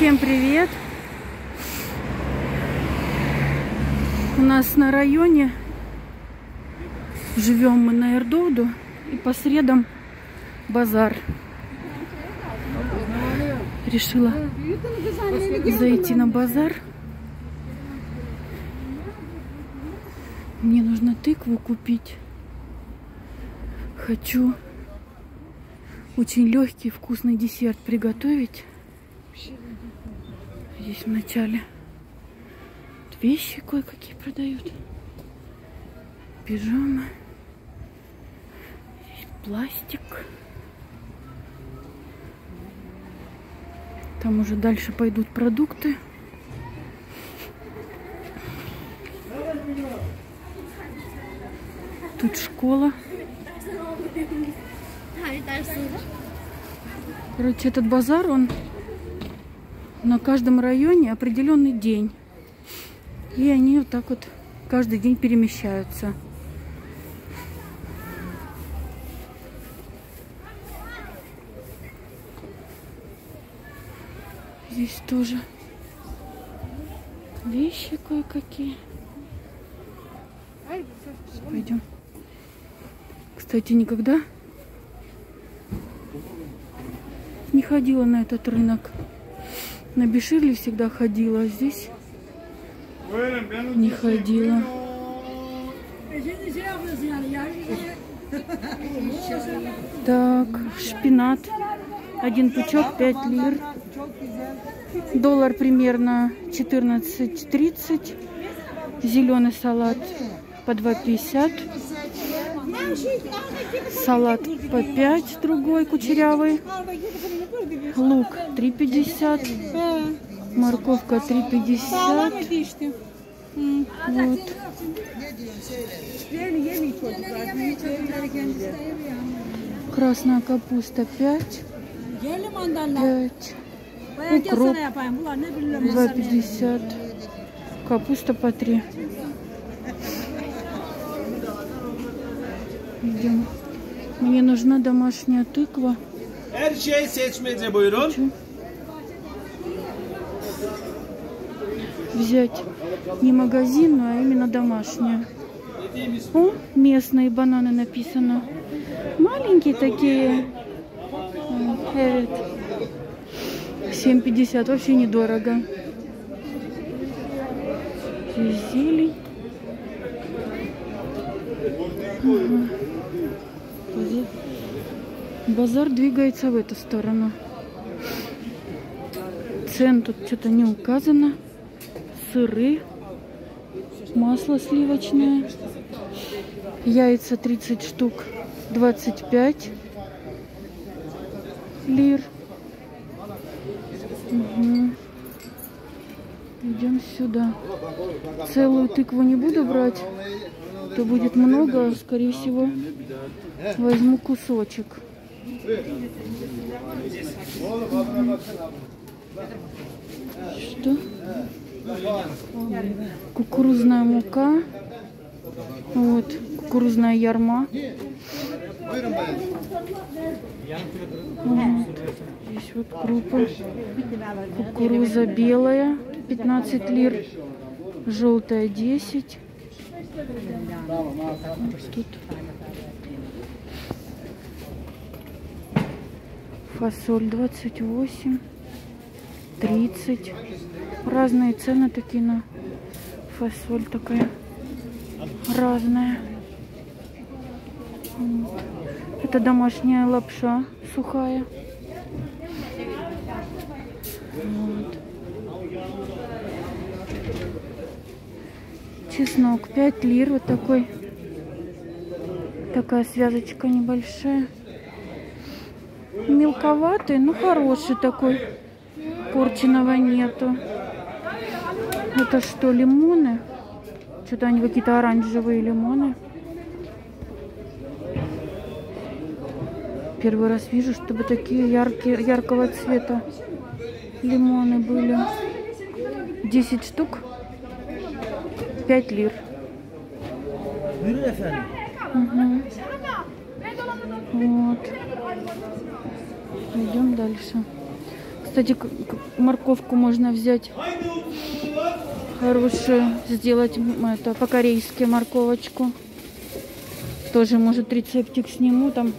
Всем привет! У нас на районе живем мы на Эрдовду и по средам базар. Решила зайти на базар. Мне нужно тыкву купить. Хочу очень легкий вкусный десерт приготовить. Здесь в начале вещи кое-какие продают. Пижамы. Здесь пластик. Там уже дальше пойдут продукты. Тут школа. Короче, этот базар, он на каждом районе определенный день. И они вот так вот каждый день перемещаются. Здесь тоже вещи кое-какие. Пойдем. Кстати, никогда не ходила на этот рынок. На Беширле всегда ходила, а здесь не ходила. Так, шпинат. Один пучок 5 лир. Доллар примерно 14.30. Зеленый салат по 2,50. Салат по 5, другой кучерявый. Лук 3,50. Морковка 3,50. Вот. Красная капуста 5. 5. Укроп 2,50. Капуста по 3. Идем. Мне нужна домашняя тыква. Her şey seçmece buyurun. Взять не магазинную, а именно домашнюю. О, местные бананы написано. Маленькие такие. Э, Evet. 7,50. Вообще недорого. Зелень. Ага. Базар. Двигается в эту сторону. Цен тут что-то не указано. Сыры. Масло сливочное. Яйца 30 штук. 25 лир. Угу. Идем сюда. Целую тыкву не буду брать. То будет много, скорее всего, возьму кусочек. Что? Кукурузная мука. Вот, кукурузная ярма. Вот. Здесь вот крупы. Кукуруза белая, 15 лир. Желтая 10. Вот тут фасоль 28, 30. Разные цены такие на фасоль такая разная. Вот. Это домашняя лапша сухая. Вот. Чеснок 5 лир. Вот такой. Такая связочка небольшая. Мелковатый, но хороший такой. Порченого нету. Это что, лимоны? Что-то они какие-то оранжевые лимоны. Первый раз вижу, чтобы такие яркие, яркого цвета лимоны были. 10 штук. 5 лир. Угу. Вот. Идем дальше. Кстати, морковку можно взять хорошую, сделать это по-корейски морковочку. Тоже, может, рецептик сниму там.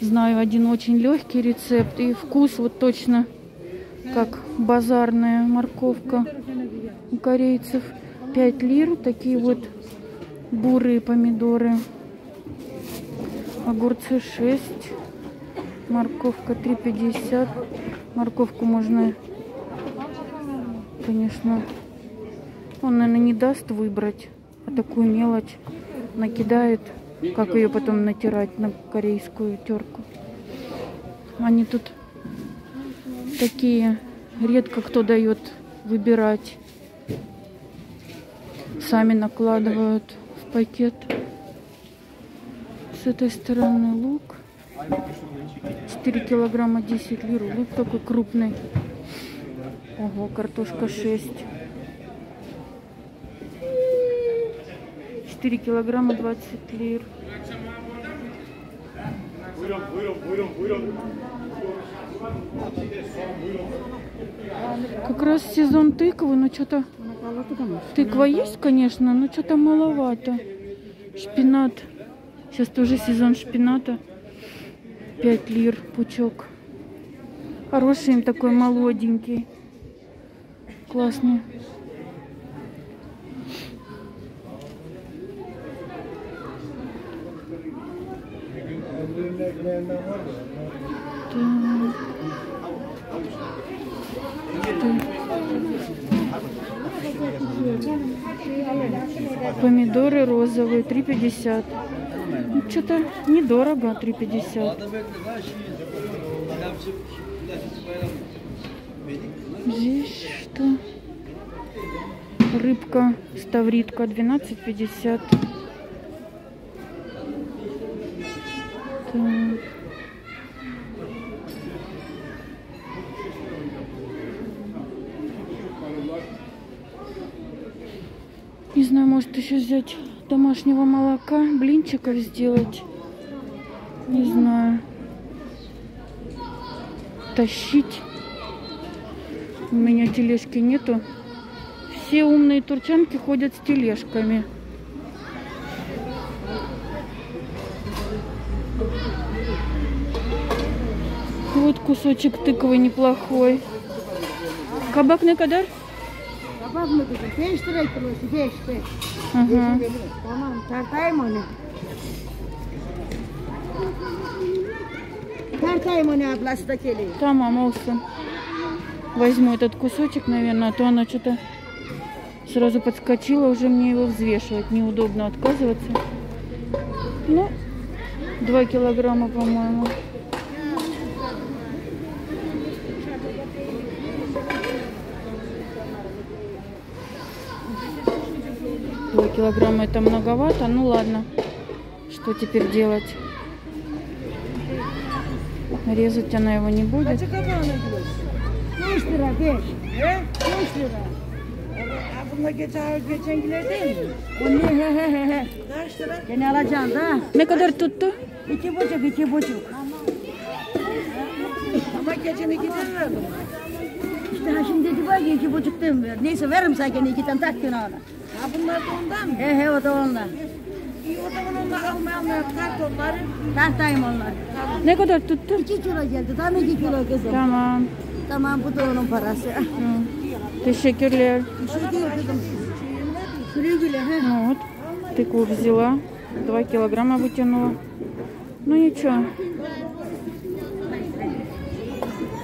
Знаю один очень легкий рецепт и вкус вот точно как базарная морковка у корейцев. 5 лир, такие вот бурые помидоры. Огурцы 6. Морковка 3,50. Морковку можно, конечно, он, наверное, не даст выбрать, а такую мелочь накидает. Как ее потом натирать на корейскую терку. Они тут такие, редко кто дает выбирать. Сами накладывают в пакет. С этой стороны лук. 4 килограмма 10 лир. Лук такой крупный. Ого, картошка 6. 4 килограмма 20 лир. Как раз сезон тыквы, но что-то... Тыква есть, конечно, но что-то маловато. Шпинат. Сейчас тоже сезон шпината. 5 лир пучок. Хороший им такой молоденький. Классный. Помидоры розовые 3,50. Что-то недорого 3,50. Здесь что? Рыбка, ставритка 12,50. Так. Не знаю, может еще взять домашнего молока, блинчиков сделать. Не знаю. Тащить. У меня тележки нету. Все умные турчанки ходят с тележками. Вот кусочек тыквы неплохой. Кабак ne kadar? Kabak mı kızım? 5 lira kilosu 5 5. Ага. Tamam tartayım onu. Da geliyor. Tamam olsun. Возьму этот кусочек, наверное, а то она что-то сразу подскочила, уже мне его взвешивать. Неудобно отказываться. Ну, 2 килограмма, по-моему. Два килограмма это многовато, ну ладно. Что теперь делать? Резать она его не будет. 5 lira 5. He? 5 lira. Bunda geçen geçen giler değil mi? O ne kadar tuttu? İki buçuk iki buçuk. Ama geçen iki tane verdim. İşte ha şimdi dedi var ya iki buçuk değil mi? Neyse veririm sen gene iki tane tak gene ona. Ha bunlar da ondan mı? He he o da ondan. İyi o zaman onlar almayanlar kart onları. Tartayım onlar. Ne kadar tuttu? İki kilo geldi. Tam iki kilo kızım. Tamam. Tamam bu da onun parası. Hı. Teşekkürler. Bir şey değil kızım. Güle güle. He. Ну вот, тыкву взяла, 2 килограмма вытянула. Ну ничего.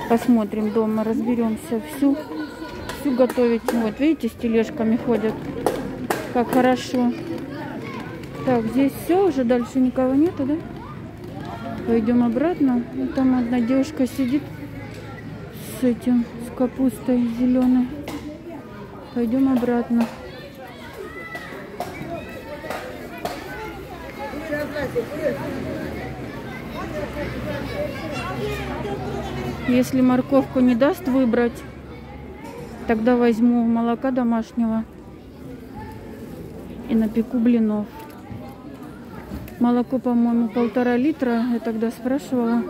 Посмотрим дома, разберемся. Всю, всю готовить. Вот, видите, с тележками ходят. Как хорошо. Так, здесь все, уже дальше никого нету, да? Пойдем обратно. И там одна девушка сидит с этим, с капустой зеленой. Пойдем обратно. Если морковку не даст выбрать, тогда возьму молока домашнего и напеку блинов. Молоко, по-моему, полтора литра. Я тогда спрашивала.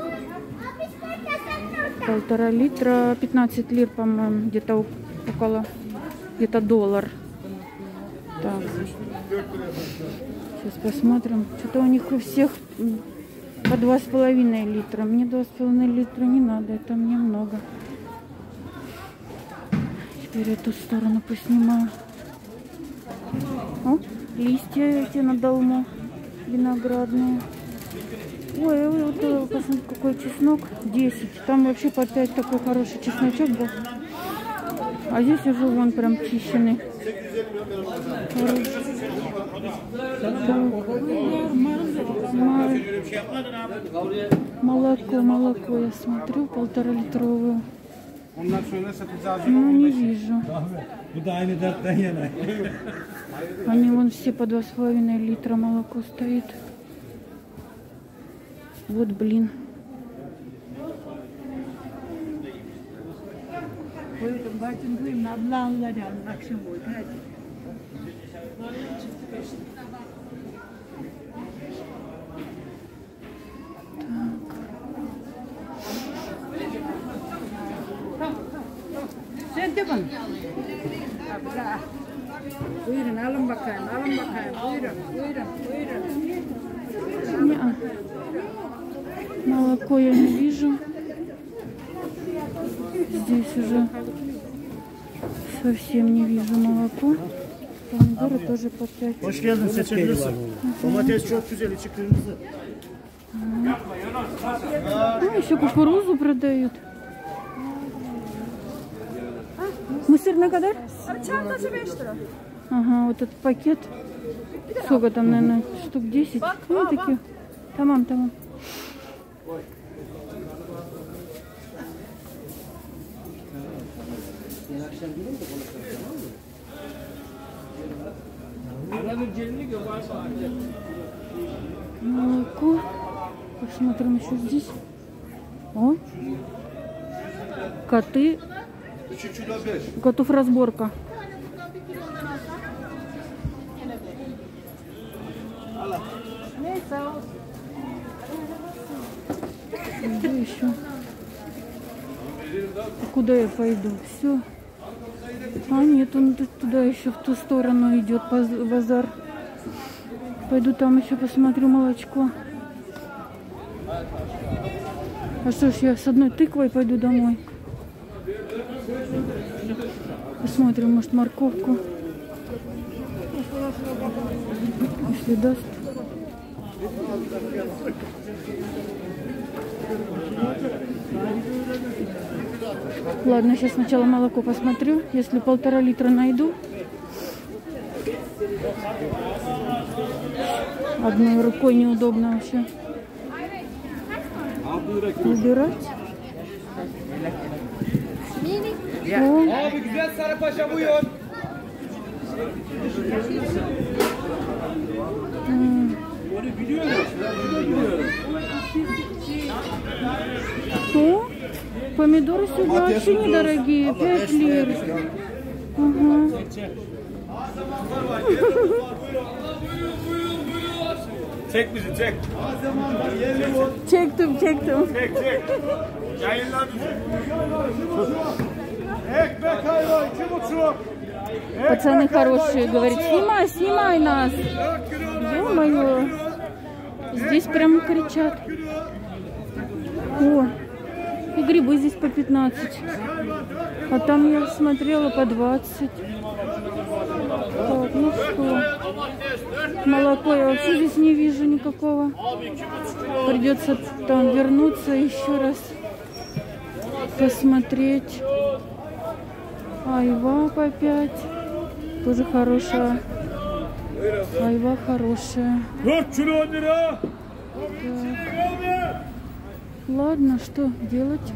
полтора литра, 15 лир, по-моему, где-то около, где-то доллар. Так. Сейчас посмотрим. Что-то у них у всех по два с половиной литра. Мне два с половиной литра не надо, это мне много. Теперь эту сторону поснимаю. О, листья эти на долму виноградные. Ой, ой, вот э, посмотри, какой чеснок. 10. Там вообще по 5 такой хороший чесночок был. А здесь уже вон прям чищенный. Хороший. Молоко, молоко, я смотрю, полтора литровую. Ну, не вижу. Они вон все по два с половиной литра молоко стоит. Вот блин. Buyurun. Sen. Buyurun alın bakayım, alın bakayım. Buyurun, buyurun, buyurun. Неа. Молоко я не вижу. Здесь уже совсем не вижу молоко. Помидоры тоже по 5. Hoş geldin seçebilirsin. Domates çok güzel içi kırmızı. А, еще кукурузу продают. Мусор на кадар? Ага, вот этот пакет. Сколько там, наверное, штук 10? Ну, такие. Тамам, тамам. Молоко. Посмотрим еще здесь. О. Коты. Котов разборка. Где еще? Куда я пойду? Все. А нет, он туда еще в ту сторону идет баз- базар. Пойду там еще посмотрю молочко. А что ж, я с одной тыквой пойду домой. Посмотрим, может, морковку. Если даст. Ладно, сейчас сначала молоко посмотрю. Если полтора литра найду. Одной рукой неудобно вообще. Biliyoruz. Что? Помидоры сегодня вообще недорогие, 5 лир. Ага. Çek bizi çek. Çektim, çektim. Çek çek. Yayınla bizi. Пацаны хорошие, говорит, снимай, снимай нас. Ё-моё. Здесь прям кричат. О, и грибы здесь по 15. А там я смотрела по 20. Так, ну что. Молоко я вообще здесь не вижу никакого. Придется там вернуться еще раз посмотреть. Айва по 5. Тоже хорошая. Айва хорошая. Lira. Ладно, что делать?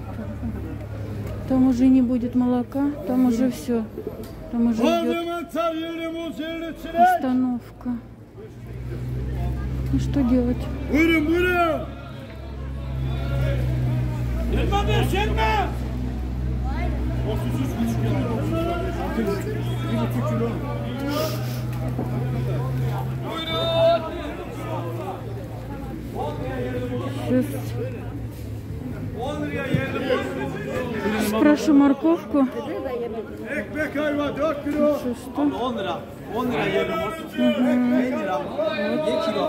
Там уже не будет молока, там уже все. Там уже идет остановка. Ну что делать? Yirmi beş yirmi. Otuz üç buçuk kilo. Bir buçuk kilo. Сейчас On liraya yerli muz. Спрошу морковку. Ekmek ayva 4 kilo. Что, что? 10 lira. 10 lira yerine olsun. 1 lira. 1 kilo.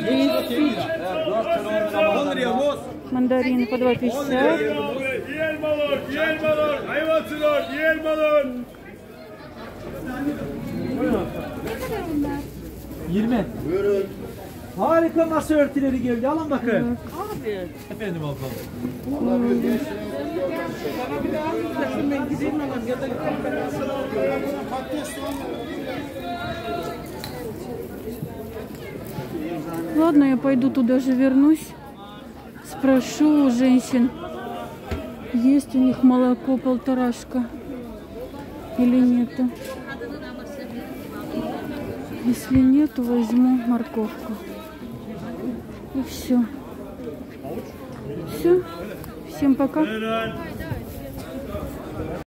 1 kilo 2 lira. Evet, 4 kilo 10 lira. 10 liraya muz. Мандарины по 2,50. Diğer balon, diğer balon. Hayvansınlar, diğer balon. 20. Buyurun. Harika masa örtüleri geldi. Alın bakın. Abi. Efendim ablam. Ладно, я пойду туда же вернусь. Спрошу у женщин, есть у них молоко полторашка или нету. Если нету, возьму морковку. И все. Все. Всем пока.